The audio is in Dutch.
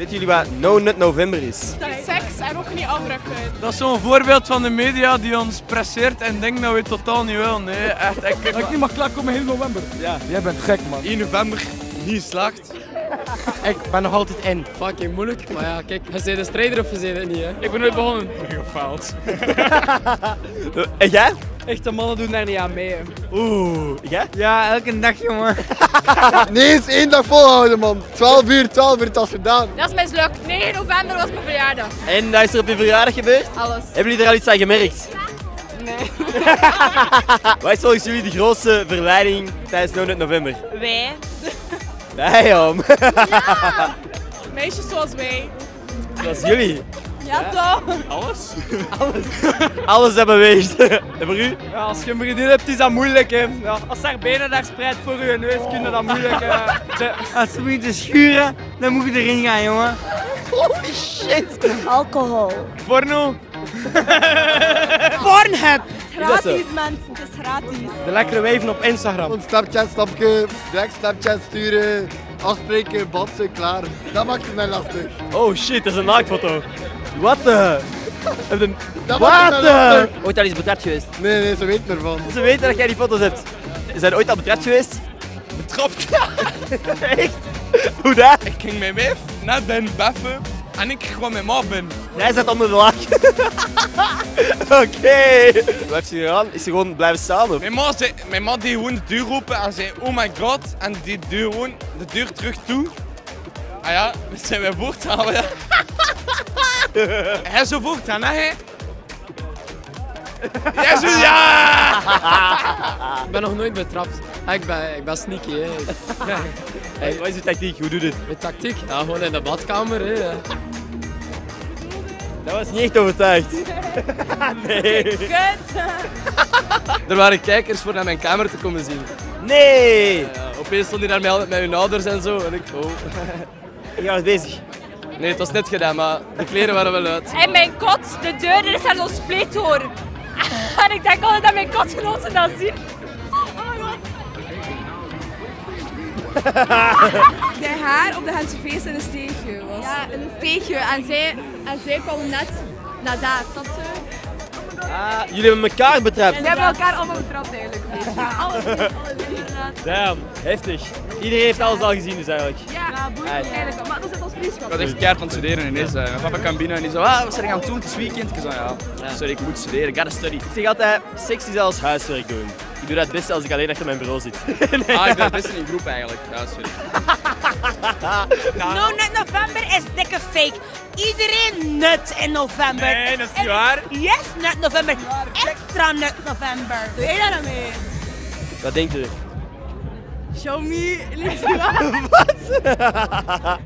Weten jullie wat No Nut November is? Seks en ook niet afdrukken. Dat is zo'n voorbeeld van de media die ons presseert en denkt dat we het totaal niet willen. Nee, echt. Ik, Dat ik niet mag klaarkomen in november. Ja. Jij bent gek, man. 1 november niet slacht. Ik ben nog altijd in. Fucking moeilijk. Maar ja, kijk, je bent een strijder of je bent het niet, hè? Ik ben nooit begonnen. Gefaald. En jij? Echte mannen doen daar niet aan mee, hè. Oeh, jij? Ja, elke dag, jongen. Nee, eens één dag volhouden, man. 12 uur, 12 uur, het was gedaan. Dat is mislukt. 9 november was mijn verjaardag. En dat is er op je verjaardag gebeurd? Alles. Hebben jullie er al iets aan gemerkt? Nee. Wat is volgens jullie de grootste verleiding tijdens No Nut November? Wij. Damn. Meisjes zoals wij. Dat is jullie. Ja, toch? Alles? Alles. Alles hebben weegt. En voor u? Ja, als je een vriendin hebt, is dat moeilijk, hè. Ja, als er benen daar spreidt voor je neus, kun je dat moeilijk, hè. Als we moeten schuren, dan moet je erin gaan, jongen. Holy shit. Alcohol. Porno. Pornhub. Is dat zo? mensen, het is gratis. De lekkere wijven op Instagram. Een Snapchat stapje, direct Snapchat sturen, afspreken, batsen, klaar. Dat maakt het mij lastig. Oh shit, dat is een naaktfoto. Wat de? Wat mij de? Ooit al eens betrapt geweest? Nee, nee, ze weten ervan. Ze weten dat jij die foto's hebt. Zijn ooit al betrapt geweest? Betrapt. Echt? Hoe dat? Ik ging mijn wijf naar den beffen en ik gewoon mijn ma ben. Jij zat onder de laag. Oké. Wat heeft ze gedaan? Is ze gewoon blijven staan? Of? Mijn ma, zei, mijn ma deed gewoon de deur open en zei oh my god en die deur gewoon de deur terug toe. Ah ja, we zijn weer voortgaan. Ja. Hij zo voortgaan, hè? hij? Jij zo ja! Ik ben nog nooit betrapt. Ja, ik, ben, ik ben sneaky, hè. Hey, wat is de tactiek? Hoe doe je dit? Met tactiek? Ja, gewoon in de badkamer, hè. Dat was niet echt overtuigd. Nee. Kut. Er waren kijkers voor naar mijn kamer te komen zien. Nee. Ja, opeens stond hij daar met, met hun ouders en zo. En ik, oh. Je was bezig. Nee, het was net gedaan, maar de kleren waren wel uit. En mijn kot, de deur, er is daar zo'n spleet door. En ik denk altijd dat mijn kotgenoten dat zien. Oh my god. De haar op de Gentse feest in een steegje was. Ja, een steegje. En zij, en zij kwam net naar daar. Ze... Ah, jullie hebben elkaar betrapt. Ze hebben elkaar allemaal betrapt eigenlijk. Alles, alles inderdaad. Damn, heftig. Iedereen heeft alles al gezien dus eigenlijk. Ja, me eigenlijk. Maar dat is ons vriendschap. Ik was echt keihard aan het studeren ineens. eh, Mijn papa kwam binnen en die zo, ah, wat zijn je aan het doen? Het is weekend. Ik zei, ja, sorry, ik moet studeren, ik gotta study. Ik zeg altijd, seks is als huiswerk doen. Ik doe dat het beste als ik alleen achter mijn bureau zit. Ah, ik ben het beste in groep eigenlijk. Ja, sorry. No Nut November is dikke fake. Iedereen nut in november. Nee, dat is niet waar. Yes, Nut November. Extra Nut November. Doe jij daar aan mee? Wat denkt u? Show me.